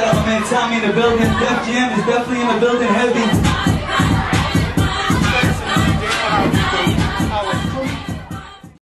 Element, Tommy in the building, Def Jam is definitely in the building, heavy.